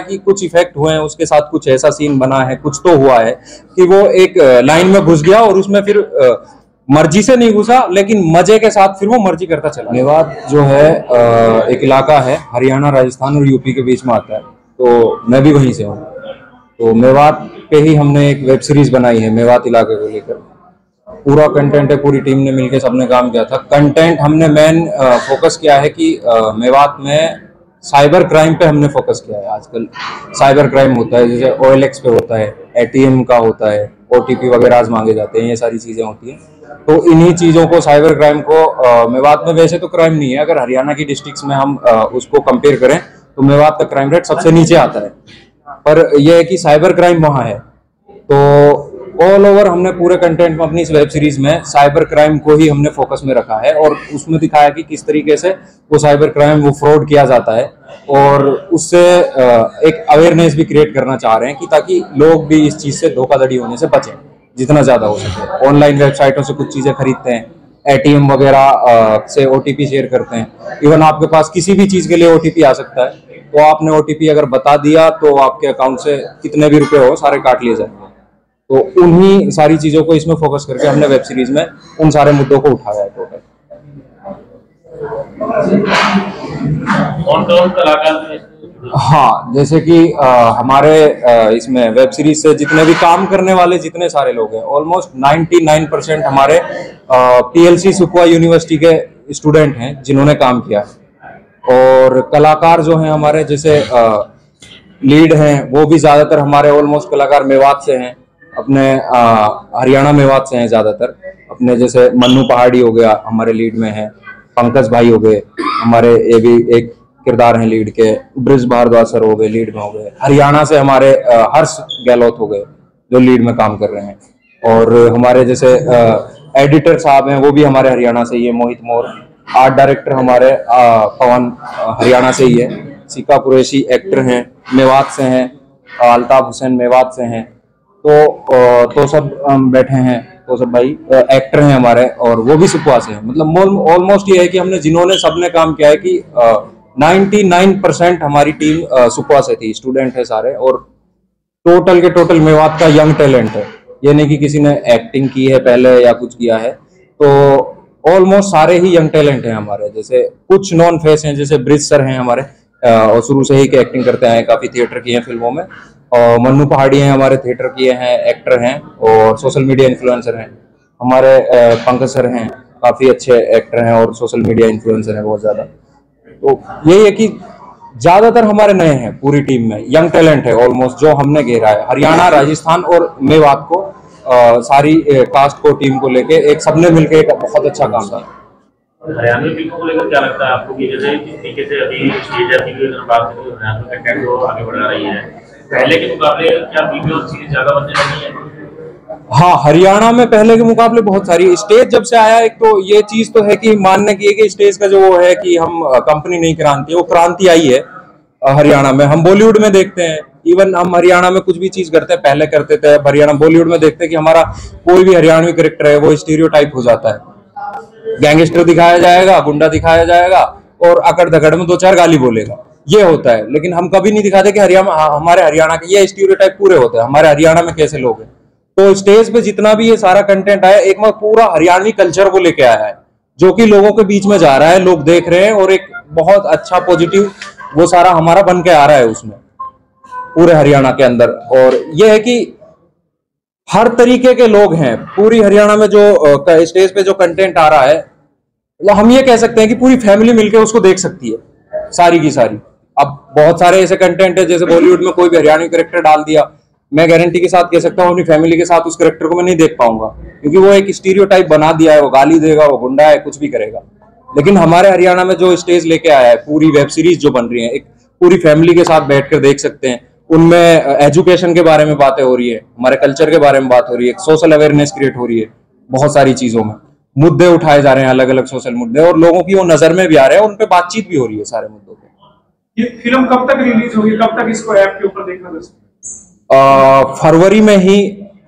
कि कुछ इफ़ेक्ट हुए हैं, उसके साथ कुछ ऐसा सीन बना है, कुछ तो हुआ है, कि वो एक लाइन में घुस गया और उसमें फिर मर्ज़ी से नहीं घुसा, लेकिन मज़े के साथ फिर वो मर्ज़ी करता चला मेवात जो है एक इलाका है, हरियाणा, राजस्थान और यूपी के बीच में आता है तो मैं भी वहीं से हूँ। तो मेवात पे ही हमने एक वेब सीरीज़ बनाई है, मेवात इलाके को लेकर। पूरा कंटेंट है, पूरी टीम ने मिलकर सबने काम किया था। कंटेंट हमने मेन फोकस किया है कि मेवात में साइबर क्राइम पे हमने फोकस किया है। आजकल साइबर क्राइम होता है जैसे ओ पे होता है एटीएम का होता है ओटीपी वगैरह आज मांगे जाते हैं ये सारी चीज़ें होती हैं। तो इन्हीं चीज़ों को साइबर क्राइम को मेवात में वैसे तो क्राइम नहीं है। अगर हरियाणा की डिस्ट्रिक्ट्स में हम अ, उसको कंपेयर करें तो मेवात का क्राइम रेट सबसे नीचे आता है। पर यह है कि साइबर क्राइम वहाँ है। तो ऑल ओवर हमने पूरे कंटेंट में अपनी इस वेब सीरीज़ में साइबर क्राइम को ही हमने फोकस में रखा है और उसमें दिखाया कि किस तरीके से वो साइबर क्राइम वो फ्रॉड किया जाता है और उससे एक अवेयरनेस भी क्रिएट करना चाह रहे हैं कि ताकि लोग भी इस चीज़ से धोखाधड़ी होने से बचें, जितना ज़्यादा हो सके। ऑनलाइन वेबसाइटों से कुछ चीज़ें खरीदते हैं एटीएम वगैरह से ओटीपी शेयर करते हैं। इवन आपके पास किसी भी चीज़ के लिए ओटीपी आ सकता है तो आपने ओटीपी अगर बता दिया तो आपके अकाउंट से कितने भी रुपए हो, सारे काट लिए जाएँगे। तो उन्हीं सारी चीज़ों को इसमें फोकस करके हमने वेब सीरीज़ में उन सारे मुद्दों को उठाया है टोटल हैं? जैसे कि अ, हमारे अ, इसमें वेब सीरीज़ से जितने भी काम करने वाले जितने सारे लोग हैं ऑलमोस्ट 99 परसेंट हमारे पीएलसी सुकवा यूनिवर्सिटी के स्टूडेंट हैं जिन्होंने काम किया और कलाकार जो हैं हमारे जैसे लीड हैं वो भी ज़्यादातर हमारे ऑलमोस्ट कलाकार मेवात से हैं। अपने हरियाणा मेवात से हैं ज़्यादातर। अपने जैसे मन्नू पहाड़ी हो गया, हमारे लीड में है। पंकज भाई हो गए, हमारे ये भी एक किरदार हैं लीड के। ब्रिज भारद्वाज सर हो गए, लीड में हो गए। हरियाणा से हमारे हर्ष गहलोत हो गए, जो लीड में काम कर रहे हैं। और हमारे जैसे एडिटर साहब हैं, वो भी हमारे हरियाणा से ही है, मोहित मोर। आर्ट डायरेक्टर हमारे पवन हरियाणा से ही है। सिका कुरैशी एक्टर हैं, मेवात से हैं, अल्ताफ हुसैन मेवात से हैं। तो तो सब बैठे हैं तो सब भाई एक्टर हैं हमारे और वो भी सुपवा से हैं। मतलब ऑलमोस्ट ये है कि हमने, जिन्होंने सबने काम किया है कि नाइन्टी नाइन परसेंट हमारी टीम सुपवा से थी स्टूडेंट है सारे और टोटल के टोटल मेवात का यंग टैलेंट है। ये नहीं कि किसी ने एक्टिंग की है पहले या कुछ किया है। तो ऑलमोस्ट सारे ही यंग टैलेंट हैं हमारे, जैसे कुछ नॉन फेस हैं, जैसे ब्रिज सर हैं हमारे। और शुरू से ही के एक्टिंग करते हैं, काफ़ी थिएटर किए हैं फ़िल्मों में। और मन्नू पहाड़ी हैं हमारे थिएटर किए हैं एक्टर हैं और सोशल मीडिया इन्फ्लुएंसर हैं। हमारे पंकज सर हैं काफ़ी अच्छे एक्टर हैं और सोशल मीडिया इन्फ्लुएंसर हैं बहुत ज़्यादा। तो यही है कि ज़्यादातर हमारे नए हैं पूरी टीम में यंग टैलेंट है ऑलमोस्ट जो हमने घेरा है। हरियाणा राजस्थान और मेवात को अ, सारी कास्ट को टीम को लेके एक सबने मिलकर एक बहुत अच्छा काम को कि की तो हरियाणा को पहले के मुकाबले क्या वीडियो सीरीज़ ज़्यादा बनने लगी है? हाँ हरियाणा में पहले के मुकाबले बहुत सारी स्टेज जब से आया, एक तो ये चीज़ तो है कि मानने की है कि स्टेज का जो वो है कि हम कंपनी नहीं क्रांति, वो क्रांति आई है हरियाणा में। हम बॉलीवुड में देखते हैं। इवन हम हरियाणा में कुछ भी चीज़ करते हैं, पहले करते थे। हरियाणा बॉलीवुड में देखते हैं कि हमारा कोई भी हरियाणवी करेक्टर है, वो स्टीरियो हो जाता है। गैंगस्टर दिखाया जाएगा, गुंडा दिखाया जाएगा, और अकड़ दकड़ में दो चार गाली बोलेगा। ये होता है। लेकिन हम कभी नहीं दिखाते कि हरियाणा हमारे हरियाणा के ये स्टीरियोटाइप पूरे होते हैं। हमारे हरियाणा में कैसे लोग हैं। तो स्टेज पे जितना भी ये सारा कंटेंट आया, एक बार पूरा हरियाणवी कल्चर को लेके आया है, जो कि लोगों के बीच में जा रहा है, लोग देख रहे हैं और एक बहुत अच्छा पॉजिटिव वो सारा हमारा बन के आ रहा है उसमें, पूरे हरियाणा के अंदर। और ये है कि हर तरीके के लोग हैं। पूरी हरियाणा में जो स्टेज पे जो कंटेंट आ रहा है मतलब हम ये कह सकते हैं कि पूरी फैमिली मिलकर उसको देख सकती है, सारी की सारी। अब बहुत सारे ऐसे कंटेंट है, जैसे बॉलीवुड में कोई भी हरियाणवी करेक्टर डाल दिया, मैं गारंटी के साथ कह सकता हूँ, अपनी फैमिली के साथ उस करेक्टर को मैं नहीं देख पाऊँगा, क्योंकि वो एक स्टीरियो बना दिया है, वो गाली देगा, वो गुंडा है, कुछ भी करेगा। लेकिन हमारे हरियाणा में जो स्टेज लेके आया है, पूरी वेब सीरीज़ जो बन रही है, एक पूरी फैमिली के साथ बैठकर देख सकते हैं, उनमें एजुकेशन के बारे में बातें हो रही है, हमारे कल्चर के बारे में बात हो रही है सोशल अवेयरनेस क्रिएट हो रही है, बहुत सारी चीज़ों में। मुद्दे उठाए जा रहे हैं अलग अलग सोशल मुद्दे, और लोगों की वो नज़र में भी आ रहे हैं उन पे बातचीत भी हो रही है सारे मुद्दों पे। ये फ़िल्म कब तक रिलीज़ होगी? कब तक इसको ऐप के ऊपर देखना दर्शक फरवरी में ही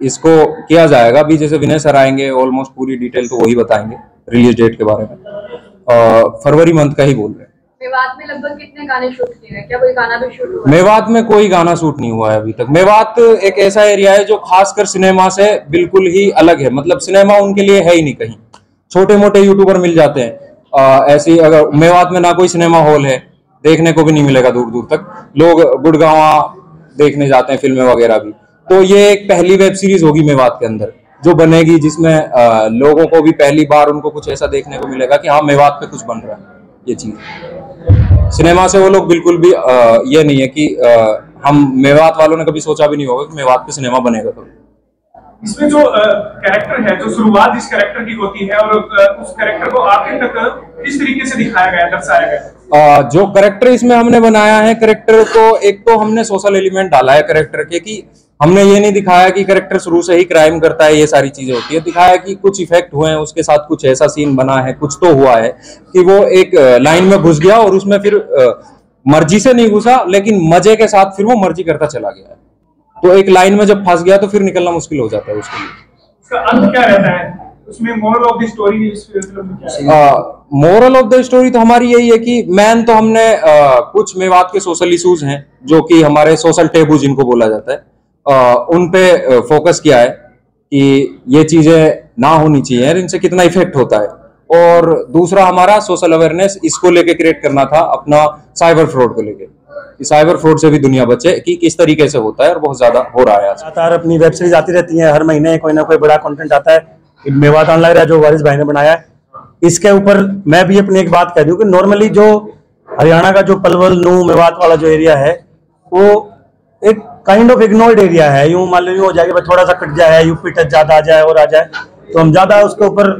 इसको किया जाएगा। अभी जैसे विनय सर आएँगे ऑलमोस्ट पूरी डिटेल तो वही बताएँगे रिलीज़ डेट के बारे में। फरवरी मंथ का ही बोल रहे हैं। मेवात में लगभग कितने गाने शूट किए गए? क्या कोई गाना भी शूट हुआ मेवात में कोई गाना शूट नहीं हुआ है अभी तक। मेवात एक ऐसा एरिया है जो खासकर सिनेमा से बिल्कुल ही अलग है। मतलब सिनेमा उनके लिए है ही नहीं कहीं। छोटे मोटे यूट्यूबर मिल जाते हैं। ऐसी अगर मेवात में ना कोई सिनेमा हॉल है देखने को भी नहीं मिलेगा दूर दूर तक। लोग गुड़गावा देखने जाते हैं फ़िल्में वगैरह भी। तो ये एक पहली वेब सीरीज़ होगी मेवात के अंदर जो बनेगी जिसमें आ, लोगों को भी पहली बार उनको कुछ ऐसा देखने को मिलेगा कि हाँ मेवात पे कुछ बन रहा है ये चीज़। सिनेमा से वो लोग बिल्कुल भी आ, ये नहीं है कि आ, हम मेवात वालों ने कभी सोचा भी नहीं होगा कि मेवात पे सिनेमा बनेगा कभी। इसमें जो कैरेक्टर है, जो शुरुआत इस कैरेक्टर की होती है और उस कैरेक्टर को आखिर तक किस तरीके से दिखाया गया दर्शाया गया जो करेक्टर इसमें हमने बनाया है करेक्टर को एक तो हमने सोशल एलिमेंट डाला है करेक्टर के कि हमने ये नहीं दिखाया कि करेक्टर शुरू से ही क्राइम करता है, ये सारी चीज़ें होती है। दिखाया कि कुछ इफ़ेक्ट हुए हैं, उसके साथ कुछ ऐसा सीन बना है, कुछ तो हुआ है कि वो एक लाइन में घुस गया और उसमें फिर मर्ज़ी से नहीं घुसा, लेकिन मज़े के साथ फिर वो मर्ज़ी करता चला गया है। तो एक लाइन में जब फंस गया तो फिर निकलना मुश्किल हो जाता है उसके लिए। इसका अंत क्या रहता है? उसमें मोरल ऑफ़ द स्टोरी इस फ़िल्म में क्या है? मोरल ऑफ़ द स्टोरी तो हमारी यही है कि मैन तो हमने अ, कुछ मेवात के सोशल इशूज हैं जो कि हमारे सोशल टेबू जिनको बोला जाता है। अ, उन पे फोकस किया है कि ये चीज़ें ना होनी चाहिए और इनसे कितना इफ़ेक्ट होता है। और दूसरा हमारा सोशल अवेयरनेस इसको लेके क्रिएट करना था अपना साइबर फ्रॉड को लेके। कि साइबर फ्रॉड से भी दुनिया बचे, कि किस तरीके से होता है और बहुत ज़्यादा हो रहा है लगातार अपनी वेब सीरीज़ आती रहती है, हर महीने कोई ना कोई बड़ा कंटेंट आता है। मेवात ऑन लग है, जो वारिस भाई ने बनाया है। इसके ऊपर मैं भी अपनी एक बात कह दूँ कि नॉर्मली जो हरियाणा का जो पलवल नू मेवात वाला जो एरिया है, वो एक काइंड ऑफ़ इग्नोर्ड एरिया है। यूँ मान लो, यूँ हो जाए कि थोड़ा सा कट जाए यूपी टच ज़्यादा आ जाए, और आ जाए तो हम ज़्यादा उसके ऊपर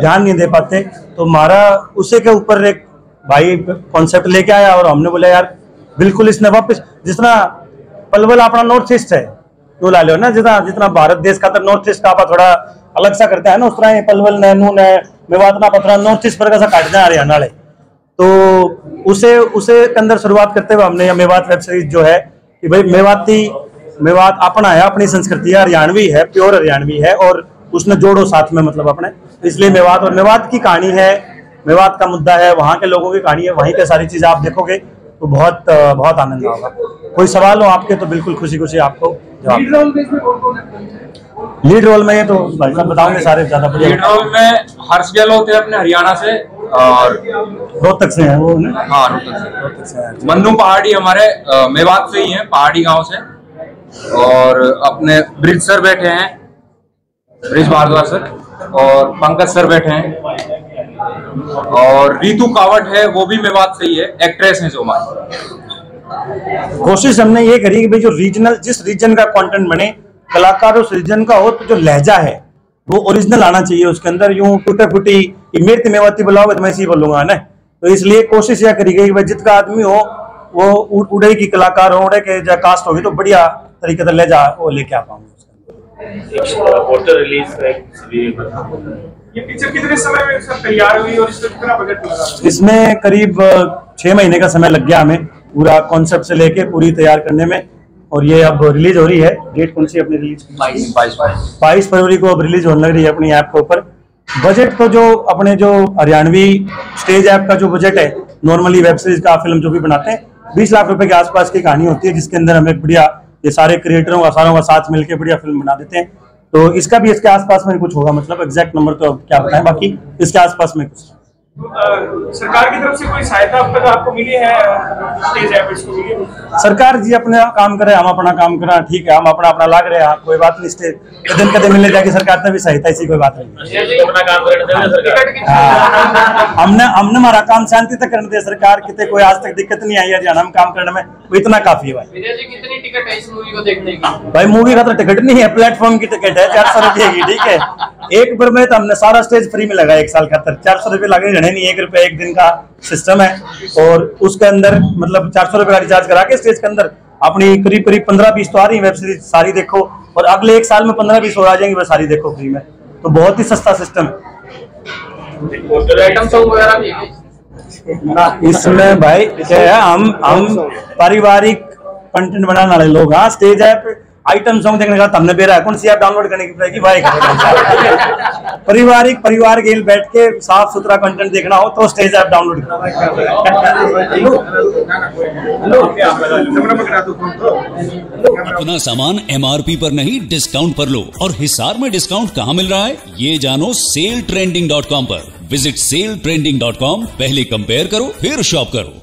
ध्यान नहीं दे पाते। तो हमारा उसी के ऊपर एक भाई कॉन्सेप्ट लेके आया और हमने बोला, यार बिल्कुल इसने वापस, जितना पलवल अपना नॉर्थ ईस्ट है तू ला लो ना, जितना जितना भारत देश का नॉर्थ ईस्ट का थोड़ा अलग सा करता है ना, उस तरह पलवल ने, नून है मेवात ना पथरा नॉर्थ ईस्ट पर का सा काटना है हरियाणा तो उसे उसे के अंदर शुरुआत करते हुए हमने मेवात वेब सीरीज़ जो है, कि भाई मेवाती, मेवात अपना है, अपनी संस्कृति है, हरियाणवी है प्योर हरियाणवी है, और उसने जोड़ो साथ में मतलब अपने। इसलिए मेवात, और मेवात की कहानी है, मेवात का मुद्दा है, वहाँ के लोगों की कहानी है, वहीं के सारी चीज़ें आप देखोगे। तो बहुत बहुत आनंद होगा। कोई सवाल हो आपके तो बिल्कुल खुशी खुशी आपको जवाब लीड रोल में इसमें कौन कौन है? लीड रोल में ये तो भाई साहब बताओगे सारे ज़्यादा लीड रोल में हर्ष गहलोत है अपने हरियाणा से और रोहतक से है वो हाँ रोहतक से। रोहतक से है। मन्नू पहाड़ी हमारे मेवात से ही है पहाड़ी गाँव से। और अपने ब्रिज सर बैठे हैं ब्रिज भारद्वाज सर। और पंकज सर बैठे हैं। और रीतू कावट है वो भी मेवात से ही है एक्ट्रेस है जो हमारी। कोशिश हमने ये करी कि भाई जो रीजनल जिस रीजन का कंटेंट बने कलाकार उस रीजन का हो तो जो लहजा है वो ओरिजिनल आना चाहिए उसके अंदर। यूँ टूटे फूटी मेरती मेवाती बुलाओगे तो मैं ही बोलूँगा ना? तो इसलिए कोशिश यह करी गई कि भाई जितना आदमी हो वो उड़े की कलाकार हो उड़े के जो कास्ट होगी तो बढ़िया तरीके से लहजा वो लेके आ पाऊँगा पोस्टर रिलीज़ ये पिक्चर कितने समय में तैयार हुई और इसका कितना बजट लगा इसमें करीब छह महीने का समय लग गया हमें पूरा कॉन्सेप्ट से लेके पूरी तैयार करने में। और ये अब रिलीज़ हो रही है। डेट कौन सी अपनी रिलीज़ बाईस फरवरी को अब रिलीज़ होने लग रही है अपनी ऐप के ऊपर। बजट तो जो अपने जो हरियाणवी स्टेज ऐप का जो बजट है नॉर्मली वेब सीरीज़ का फ़िल्म जो भी बनाते हैं बीस लाख रुपए के आसपास की कहानी होती है जिसके अंदर हमें बढ़िया ये सारे क्रिएटरों का सारों का साथ मिलकर बढ़िया फ़िल्म बना देते हैं। तो इसका भी इसके आसपास में कुछ होगा? मतलब एग्जैक्ट नंबर तो क्या बताएँ? बाकी इसके आसपास में कुछ। सरकार की तरफ़ से कोई सहायता अब तक आपको मिली है? स्टेज इसको मिली है? सरकार जी अपने काम करे हम अपना काम करा ठीक है हम अपना अपना लाग रहे हैं कोई बात नहीं स्टेज कदम कदम मिलने जाके सरकार ने भी सहायता ऐसी कोई बात नहीं। अपना काम करने देना सरकार। हाँ। हमने हमने हमारा काम शांति तक करने दिया सरकार कितने कोई आज तक दिक्कत नहीं आई है हम काम करने में वो इतना काफ़ी है भाई। जी कितनी टिकट है इस मूवी को देखने की? भाई मूवी का तो टिकट नहीं है प्लेटफॉर्म की टिकट है चार सौ रुपये की ठीक है। एक बार में तो हमने सारा स्टेज फ्री में लगा एक साल का तर चार सौ रुपये लगे घने नहीं एक रुपये एक दिन का सिस्टम है और उसके अंदर मतलब चार सौ रुपये का रिचार्ज करा के स्टेज के अंदर अपनी करीब करीब पंद्रह बीस तो आ रही वेब सीरीज़ सारी देखो और अगले एक साल में पंद्रह बीस और आ जाएँगी वो सारी देखो फ्री में। तो बहुत ही सस्ता सिस्टम है। है? इसमें भाई क्या है हम हम पारिवारिक कंटेंट बनाने वाले लोग हाँ। स्टेज ऐप आइटम सॉन्ग देखने का हमने बेरा है। कौन सी ऐप डाउनलोड करने की पड़ेगी? भाई पारिवारिक परिवार लिए बैठ के साफ़ सुथरा कंटेंट देखना हो तो स्टेज ऐप डाउनलोड अपना सामान एमआरपी पर नहीं डिस्काउंट पर लो और हिसार में डिस्काउंट कहाँ मिल रहा है? ये जानो सेल ट्रेंडिंग डॉट कॉम पर। Visit sale trending dot com पहले कंपेयर करो, फिर शॉप करो।